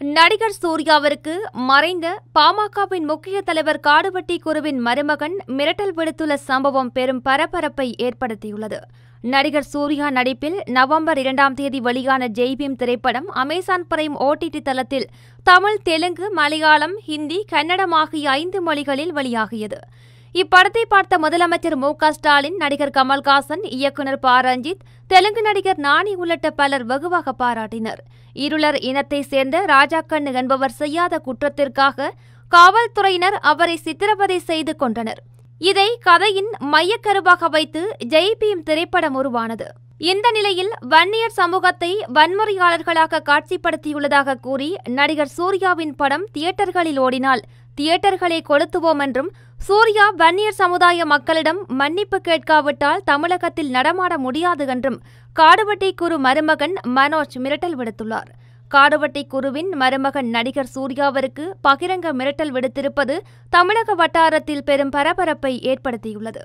நடிகர் சூர்யாவிற்கு மறைந்த பாமகவின் முக்கிய தலைவர் காடுவட்டி குருவின் மருமகன் மிரட்டல் விடுத்துள்ள சம்பவம் பெரும் பரபரப்பை ஏற்படுத்தியுள்ளது. நடிகர் சூர்யா நடிப்பில் நவம்பர் இரண்டாம் தேதி வெளியான ஜெய்பீம் திரைப்படம் அமேசான் பிரைம் ஓடிடி தளத்தில் தமிழ் தெலுங்கு மலையாளம் ஹிந்தி கன்னடம் ஆகிய ஐந்து மொழிகளில் வெளியாகியது. இப்படத்தை பார்த்த முதலமைச்சர் மு ஸ்டாலின் நடிகர் கமல்ஹாசன் இயக்குநர் ப. ரஞ்சித் தெலுங்கு நடிகர் நாணி உள்ளிட்ட பலர் வெகுவாக பாராட்டினர். இருளர் இனத்தை சேர்ந்த ராஜாக்கண்ணு என்பவர் செய்யாத குற்றத்திற்காக காவல்துறையினர் அவரை சித்திரவதை செய்து கொண்டனர். இதை கதையின் மையக்கருவாக வைத்து ஜெய்பீம் திரைப்படம் உருவானது. இந்த நிலையில் வன்னியர் சமூகத்தை வன்முறையாளர்களாக காட்சிப்படுத்தியுள்ளதாக கூறி நடிகர் சூர்யாவின் படம் தியேட்டர்களில் ஓடினால் தியேட்டர்களை கொளுத்துவோம் என்றும் சூர்யா வன்னியர் சமுதாய மக்களிடம் மன்னிப்பு கேட்காவிட்டால் தமிழகத்தில் நடமாட முடியாது என்றும் காடுவட்டி குரு மருமகன் மனோஜ் மிரட்டல் விடுத்துள்ளார். காடுவட்டி குருவின் மருமகன் நடிகர் சூர்யாவிற்கு பகிரங்க மிரட்டல் விடுத்திருப்பது தமிழக வட்டாரத்தில் பெரும் பரபரப்பை ஏற்படுத்தியுள்ளது.